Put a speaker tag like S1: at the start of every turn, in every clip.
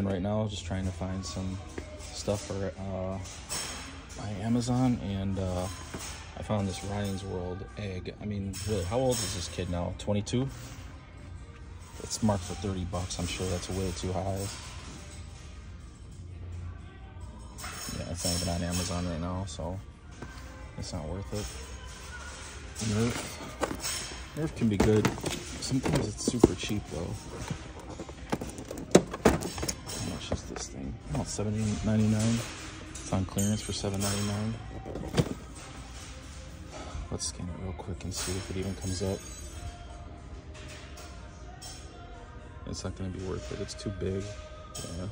S1: Right now, just trying to find some stuff for uh, my Amazon, and uh, I found this Ryan's World egg. I mean, really, how old is this kid now? 22? It's marked for 30 bucks. I'm sure that's way too high. Yeah, it's not even on Amazon right now, so it's not worth it. Nerf, Nerf can be good. Sometimes it's super cheap though. Thing? Oh, $7.99. It's on clearance for $7.99. Let's scan it real quick and see if it even comes up. It's not going to be worth it. It's too big. Yeah.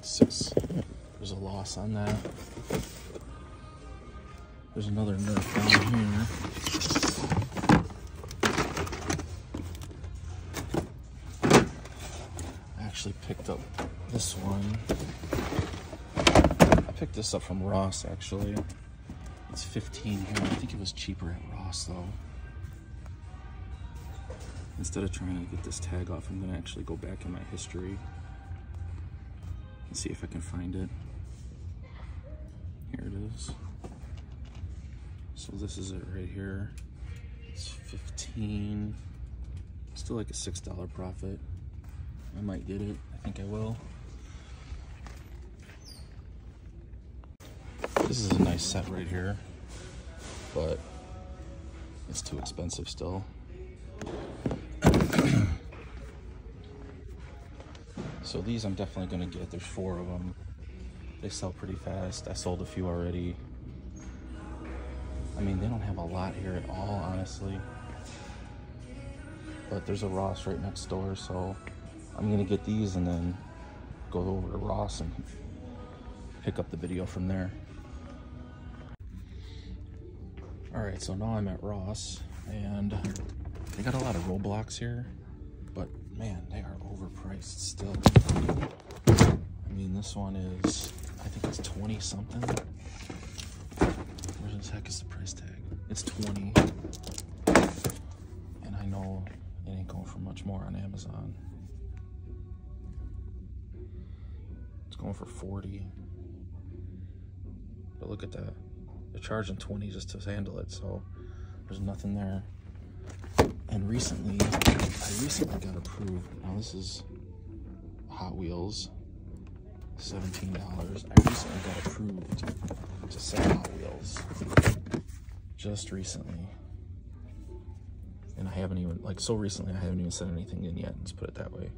S1: Six. There's a loss on that. There's another Nerf down here. Actually picked up this one. I picked this up from Ross, actually. It's 15 here. I think it was cheaper at Ross, though. Instead of trying to get this tag off, I'm going to actually go back in my history and see if I can find it. Here it is. So this is it right here. It's 15. Still like a $6 profit. I might get it. I think I will. This is a nice set right here, but it's too expensive still. so these I'm definitely gonna get. There's four of them. They sell pretty fast. I sold a few already. I mean, they don't have a lot here at all, honestly. But there's a Ross right next door, so I'm gonna get these and then go over to Ross and pick up the video from there. All right, so now I'm at Ross and they got a lot of Roblox here, but man, they are overpriced still. I mean, this one is, I think it's 20 something. Where the heck is the price tag? It's 20. And I know it ain't going for much more on Amazon. Going for 40. But look at that. They're charging 20 just to handle it, so there's nothing there. And recently, I recently got approved. Now this is Hot Wheels, $17. I recently got approved to sell Hot Wheels just recently. And I haven't even, like so recently, I haven't even sent anything in yet, let's put it that way.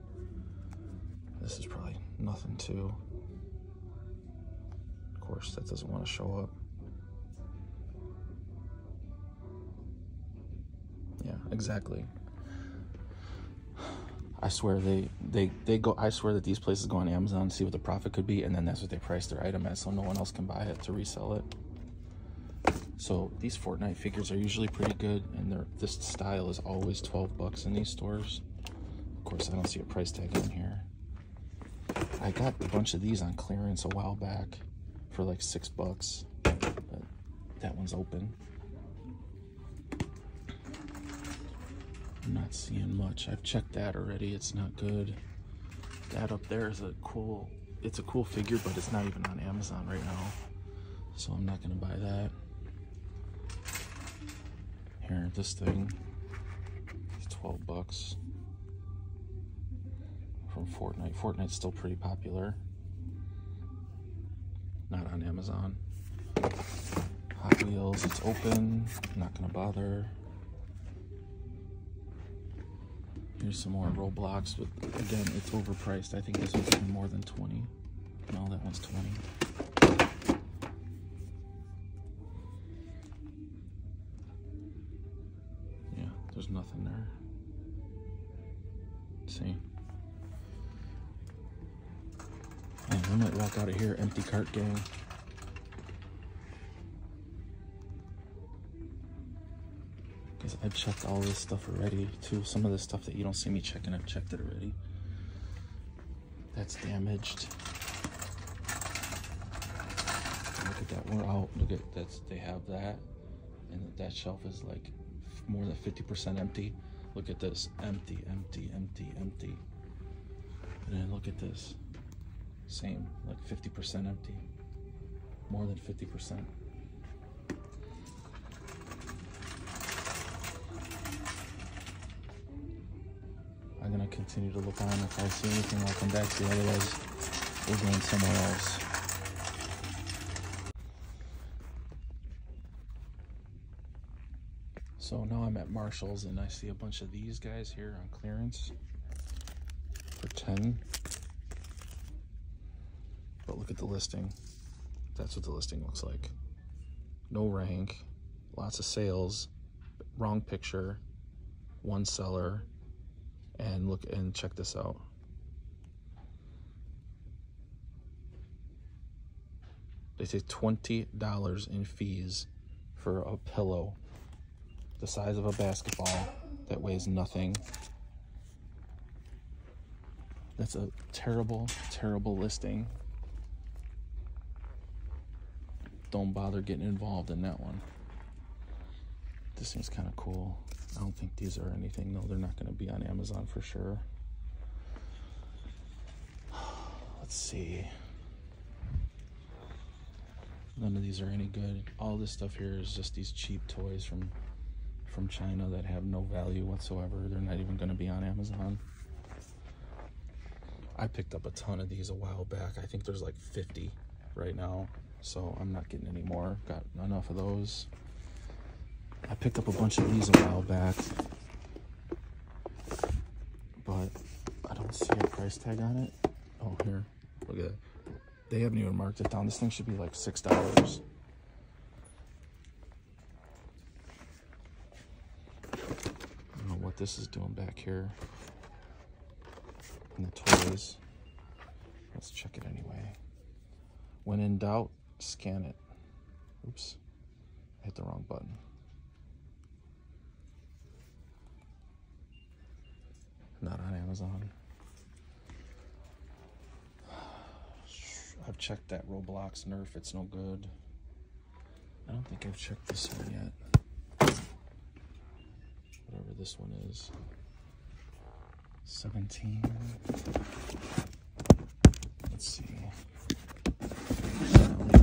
S1: This is probably nothing too. That doesn't want to show up. Yeah, exactly. I swear they they they go. I swear that these places go on Amazon and see what the profit could be, and then that's what they price their item at, so no one else can buy it to resell it. So these Fortnite figures are usually pretty good, and they're this style is always 12 bucks in these stores. Of course, I don't see a price tag in here. I got a bunch of these on clearance a while back for like six bucks, but that one's open. I'm not seeing much. I've checked that already. It's not good. That up there is a cool, it's a cool figure, but it's not even on Amazon right now. So I'm not gonna buy that. Here, this thing is 12 bucks from Fortnite. Fortnite's still pretty popular. Not on Amazon. Hot Wheels, it's open. Not gonna bother. Here's some more Roblox, but again, it's overpriced. I think this one's even more than 20. No, that one's 20. Yeah, there's nothing there. Man, we might walk out of here empty cart gang. Because I've checked all this stuff already, too. Some of the stuff that you don't see me checking, I've checked it already. That's damaged. Look at that, we're out. Look at that, they have that. And that shelf is like more than 50% empty. Look at this, empty, empty, empty, empty. And then look at this. Same, like 50% empty. More than 50%. I'm gonna continue to look on. If I see anything, I'll come back to. Otherwise, we're going somewhere else. So now I'm at Marshalls and I see a bunch of these guys here on clearance for 10. But look at the listing. That's what the listing looks like. No rank, lots of sales, wrong picture, one seller, and look and check this out. They take $20 in fees for a pillow the size of a basketball that weighs nothing. That's a terrible, terrible listing. Don't bother getting involved in that one. This seems kind of cool. I don't think these are anything. No, they're not going to be on Amazon for sure. Let's see. None of these are any good. All this stuff here is just these cheap toys from from China that have no value whatsoever. They're not even going to be on Amazon. I picked up a ton of these a while back. I think there's like 50 right now, so I'm not getting any more. Got enough of those. I picked up a bunch of these a while back, but I don't see a price tag on it. Oh, here, look at it. They haven't even marked it down. This thing should be like $6. I don't know what this is doing back here in the toys. Let's check it anyway. When in doubt, scan it. Oops, I hit the wrong button. Not on Amazon. I've checked that Roblox Nerf, it's no good. I don't think I've checked this one yet whatever this one is. 17. Let's see.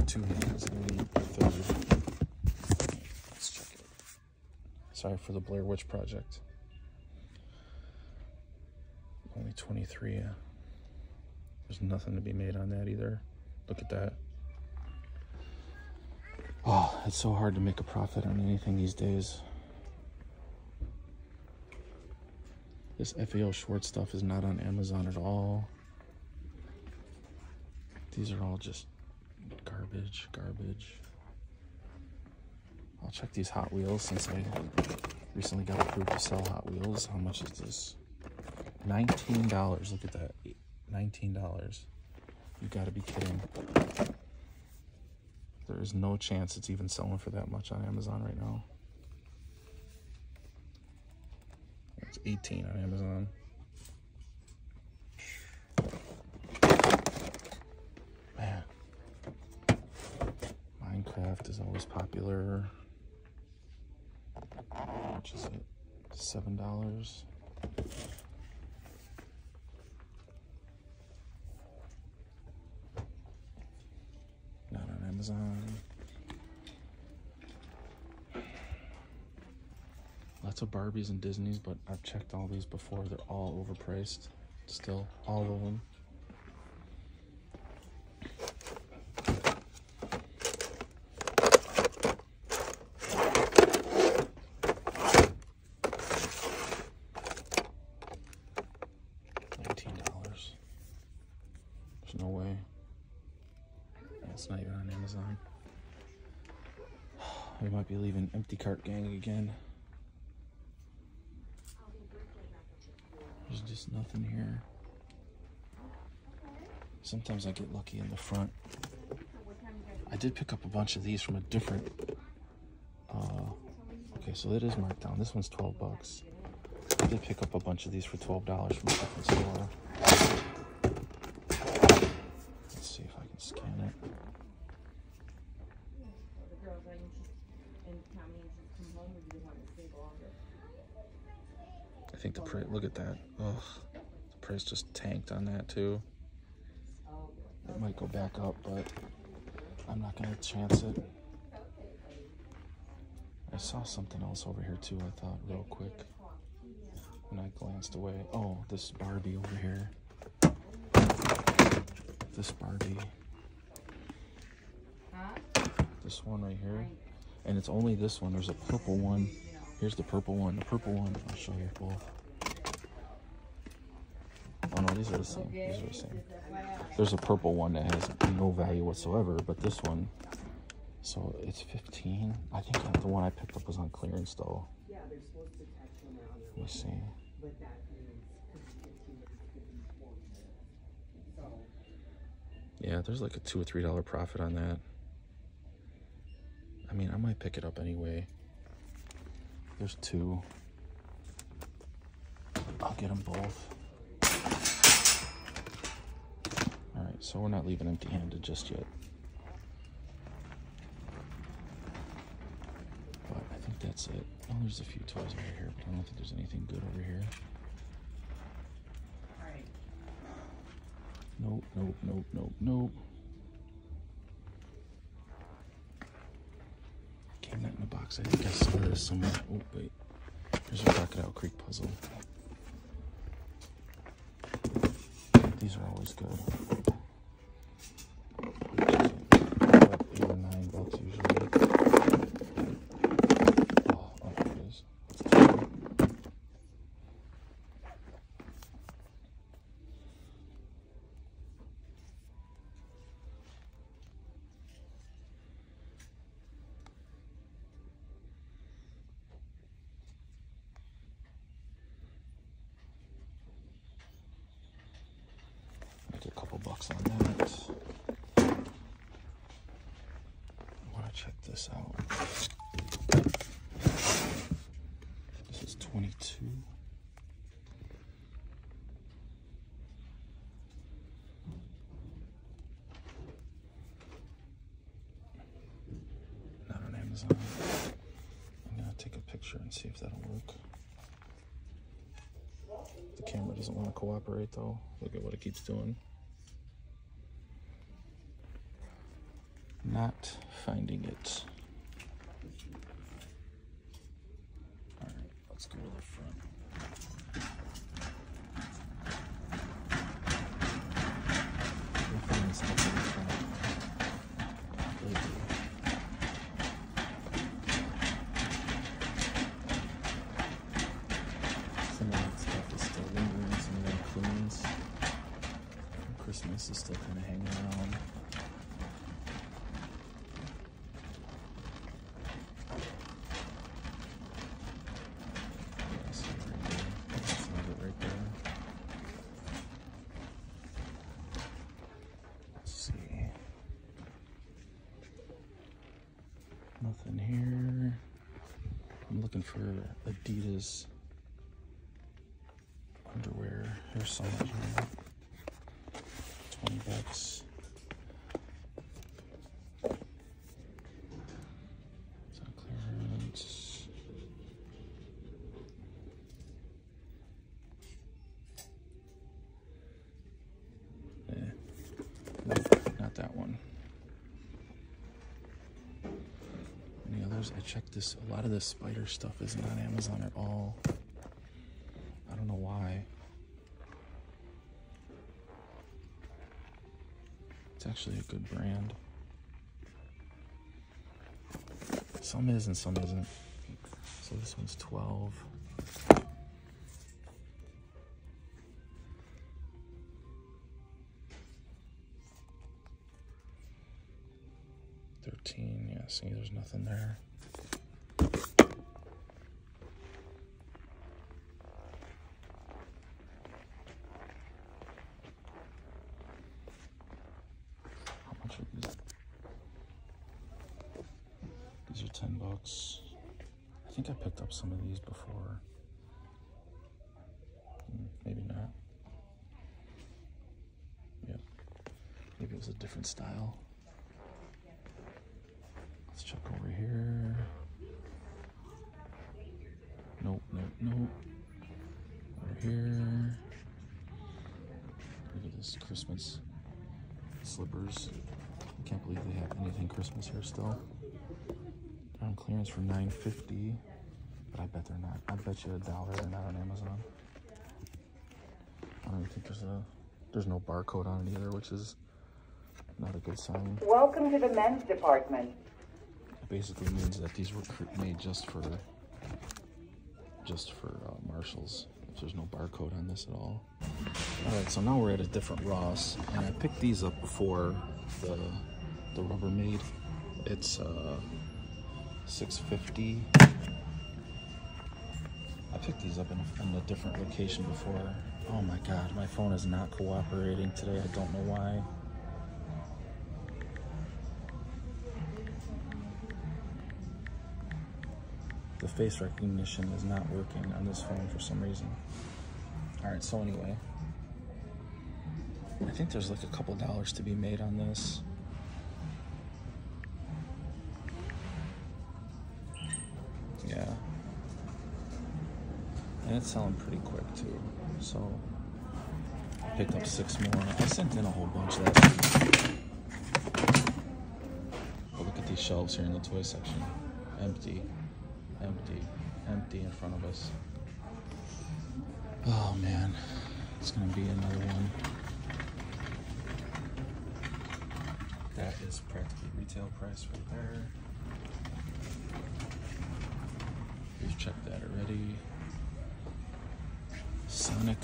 S1: Two hands. Let's check it. Sorry for the Blair Witch Project. Only 23. There's nothing to be made on that either. Look at that. Oh, it's so hard to make a profit on anything these days. This FAO Schwarz stuff is not on Amazon at all. These are all just garbage, garbage. I'll check these Hot Wheels since I recently got approved to sell Hot Wheels. How much is this? $19. Look at that. $19. You gotta be kidding. There is no chance it's even selling for that much on Amazon right now. It's 18 on Amazon. Man. Is always popular. Much is it? Seven dollars. Not on Amazon. Lots of Barbies and Disneys, but I've checked all these before. They're all overpriced. Still, all of them. Nineteen dollars. There's no way. It's not even on Amazon. We might be leaving Empty Cart Gang again. There's just nothing here. Sometimes I get lucky in the front. I did pick up a bunch of these from a different, uh, okay, so it is marked down. This one's 12 bucks. I did pick up a bunch of these for $12 from a different store. Let's see if I can scan it. I think the price, look at that. Ugh, the price just tanked on that too. It might go back up, but I'm not gonna chance it. I saw something else over here too, I thought real quick. And I glanced away. Oh, this Barbie over here. This Barbie. This one right here. And it's only this one. There's a purple one. Here's the purple one. The purple one. I'll show you both. Oh no, these are the same. These are the same. There's a purple one that has no value whatsoever, but this one, so it's 15. I think the one I picked up was on clearance though. Let see. Yeah, there's like a two or three dollar profit on that. I mean, I might pick it up anyway. There's two. I'll get them both. All right, so we're not leaving empty-handed just yet. But I think that's it. Oh, there's a few toys over here, but I don't think there's anything good over here. Nope, nope, nope, nope, nope. I think I saw this somewhere. Oh, wait. There's a Crocodile Creek puzzle. These are always good. Eight or nine bucks usually. Oh, oh, there it is. Make a couple bucks on that. I want to check this out. This is 22. Not on Amazon. I'm gonna take a picture and see if that'll work. The camera doesn't want to cooperate though. Look at what it keeps doing. Not finding it. Alright, let's go to the front. We'll find stuff in the front. Maybe. Some of that stuff is still lingering, some of them cleans. Is still kind of hanging around. Nothing here. I'm looking for Adidas underwear. Here's some right here. 20 bucks. Is clearance? Eh. Not that one. Any others? I checked this. A lot of this spider stuff isn't on Amazon at all. Actually a good brand. Some is and some isn't. So this one's 12. Thirteen, yeah, see there's nothing there. How much are these? These are 10 bucks. I think I picked up some of these before. Hmm, Maybe not. Yep. Maybe it was a different style. Let's check over here. Nope, nope, nope. Over here. Look at this Christmas slippers. I can't believe they have anything Christmas here still. They're on clearance for 9.50, but I bet they're not. I bet you a dollar they're not on Amazon. I don't even think there's a there's no barcode on it either, which is not a good sign.
S2: Welcome to the men's department.
S1: It basically means that these were made just for just for uh, Marshalls. If there's no barcode on this at all. All right, so now we're at a different Ross, and I picked these up before the the Rubbermaid. It's uh 650. I picked these up in a, in a different location before. Oh my god, my phone is not cooperating today. I don't know why. The face recognition is not working on this phone for some reason. All right, so anyway, I think there's like a couple dollars to be made on this. It's selling pretty quick too. So I picked up six more. I sent in a whole bunch last week. But look at these shelves here in the toy section. Empty, empty, empty in front of us. Oh man, it's gonna be another one. That is practically retail price right there. We've checked that already. Sonic?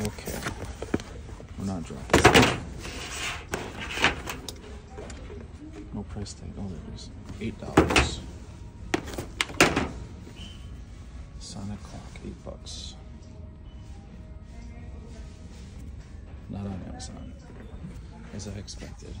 S1: Okay. We're not dropping. No price tag. Oh, there it is. Eight dollars. Sonic clock, eight bucks. Not on Amazon, as I expected.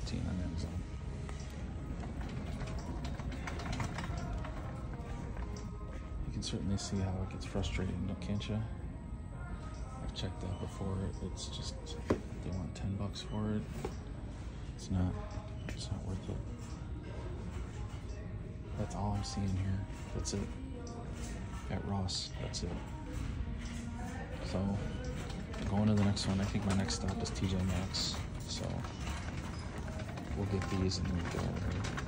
S1: 13 on Amazon. You can certainly see how it gets frustrating, can't you? I've checked that before. It's just they want 10 bucks for it. It's not. It's not worth it. That's all I'm seeing here. That's it. At Ross. That's it. So going to the next one. I think my next stop is TJ Maxx. So we'll get these and then go.